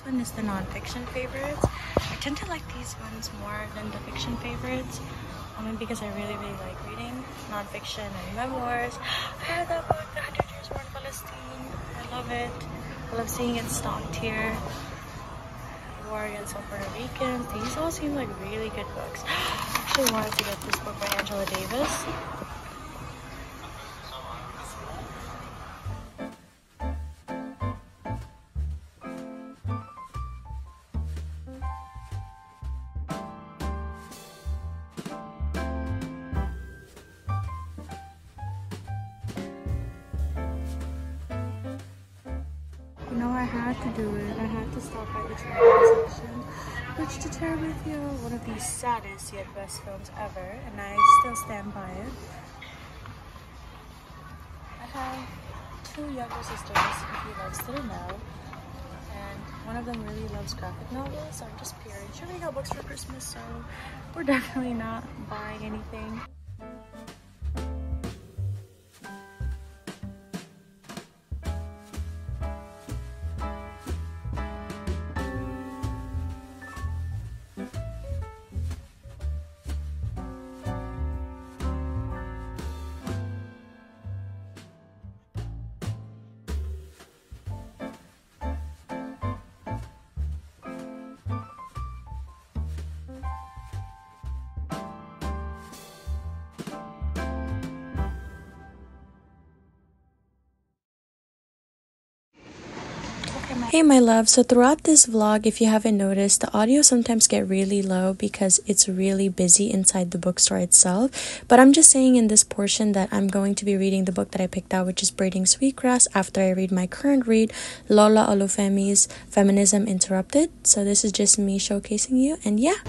this one is the non-fiction favorites. I tend to like these ones more than the fiction favorites. Um, because I really, really like reading non-fiction and memoirs. I have that book, The Hundred Years War in Palestine. I love it. I love seeing it stocked here. War Against All Puerto Ricans. These all seem like really good books. I actually wanted to get this book by Angela Davis. I had to do it. I had to stop by the Terabithia section, which to Terabithia, one of the saddest yet best films ever, and I still stand by it. I have two younger sisters if you guys didn't know, and one of them really loves graphic novels, so I'm just peering. She already got books for Christmas, so we're definitely not buying anything. Hey my love, so throughout this vlog, if you haven't noticed, the audio sometimes get really low because it's really busy inside the bookstore itself. But I'm just saying in this portion that I'm going to be reading the book that I picked out, which is Braiding Sweetgrass, after I read my current read, Lola Olufemi's Feminism Interrupted. So this is just me showcasing you, and yeah.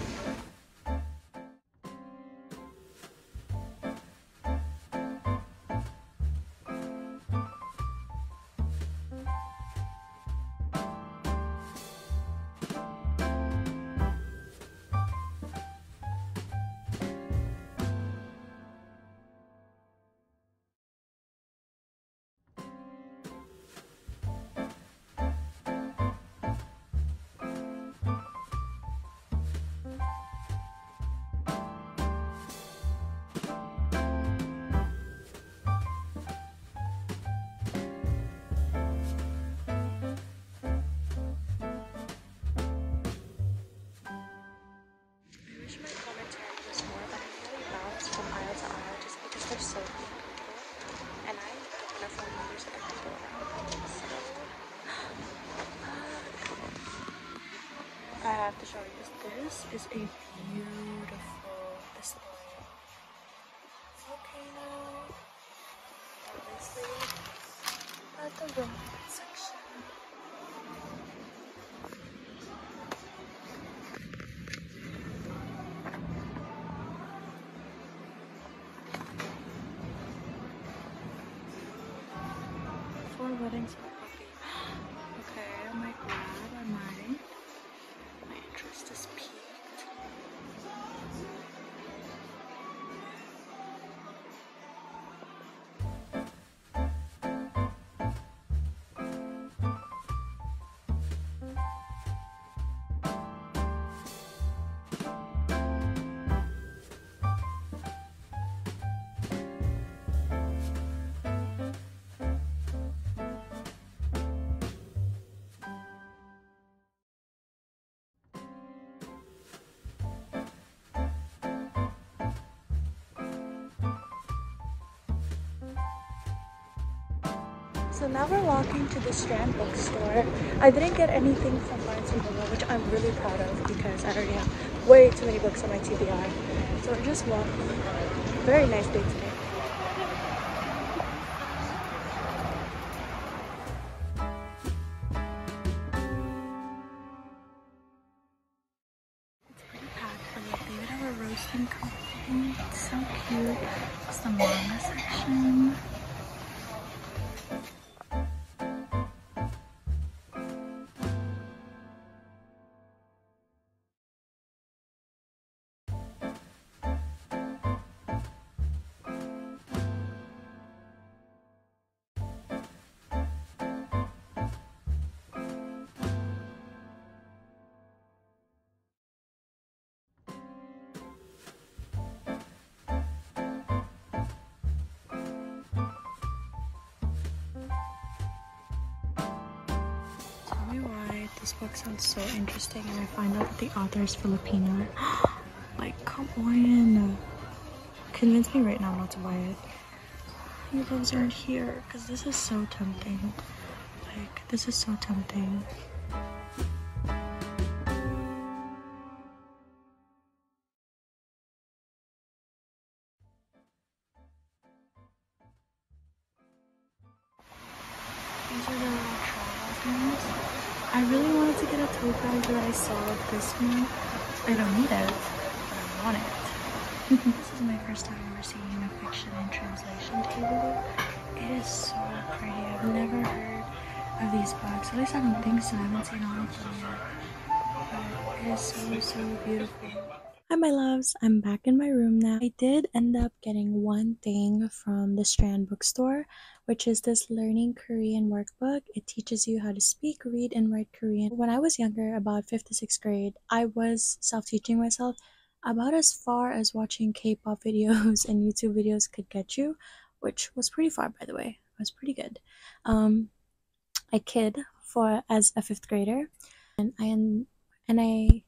This. Is a beautiful display. Volcano. Obviously, at the Roman section. Weddings So now we're walking to the Strand bookstore. I didn't get anything from Barnes & Noble, which I'm really proud of because I already have way too many books on my TBR. So we're just walking. Very nice day today. It's. So cute. It's the manga section. This book sounds so interesting and I find out that the author is Filipino. like, come on. Convince me right now not to buy it. You guys aren't here because this is so tempting. Like, this is so tempting. Wanted to get bag that I saw this one. I don't need it, but I want it. this is my first time ever seeing a fiction and translation table. It is so pretty. I've never heard of these books. At least I don't think so. I haven't seen all of them yet. But it is so, so beautiful. Hi my loves, I'm back in my room now. I did end up getting one thing from the Strand bookstore, which is this learning Korean workbook. It teaches you how to speak, read, and write Korean. When I was younger, about 5th to 6th grade, I was self-teaching myself about as far as watching K-pop videos and YouTube videos could get you, which was pretty far by the way. It was pretty good. Um, I kid for as a 5th grader and I and I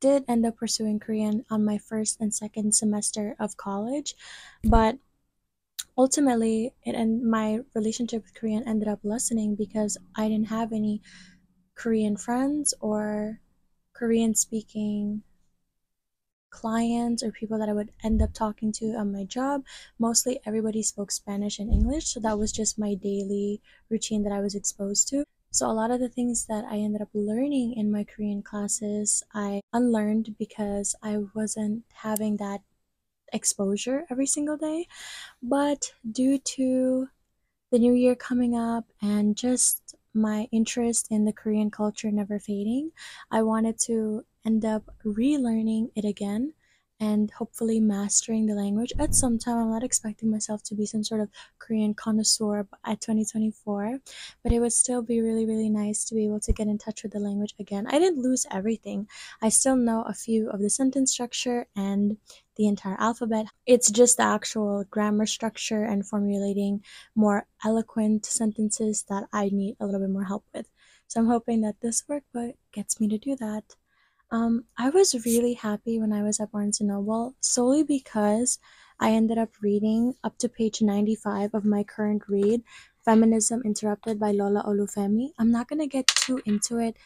did end up pursuing Korean on my first and second semester of college, but ultimately it and my relationship with Korean ended up lessening because I didn't have any Korean friends or Korean speaking clients or people that I would end up talking to on my job. Mostly everybody spoke Spanish and English, so that was just my daily routine that I was exposed to. So, a lot of the things that I ended up learning in my Korean classes, I unlearned because I wasn't having that exposure every single day. But due to the new year coming up and just my interest in the Korean culture never fading, I wanted to end up relearning it again and hopefully mastering the language at some time. I'm not expecting myself to be some sort of Korean connoisseur at 2024, but it would still be really, really nice to be able to get in touch with the language again. I didn't lose everything, I still know a few of the sentence structure and the entire alphabet. It's just the actual grammar structure and formulating more eloquent sentences that I need a little bit more help with. So I'm hoping that this workbook gets me to do that. Um, I was really happy when I was at Barnes & Noble solely because I ended up reading up to page 95 of my current read, Feminism Interrupted by Lola Olufemi. I'm not going to get too into it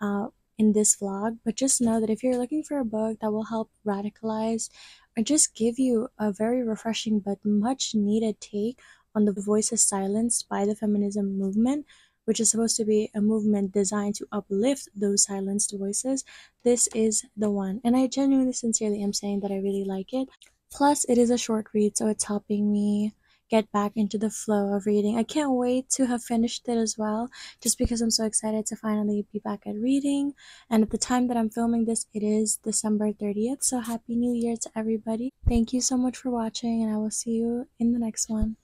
uh, in this vlog, but just know that if you're looking for a book that will help radicalize or just give you a very refreshing but much needed take on the voices silenced by the feminism movement, which is supposed to be a movement designed to uplift those silenced voices, this is the one. And I genuinely, sincerely am saying that I really like it. Plus, it is a short read, so it's helping me get back into the flow of reading. I can't wait to have finished it as well, just because I'm so excited to finally be back at reading. And at the time that I'm filming this, it is December 30th, so Happy New Year to everybody. Thank you so much for watching, and I will see you in the next one.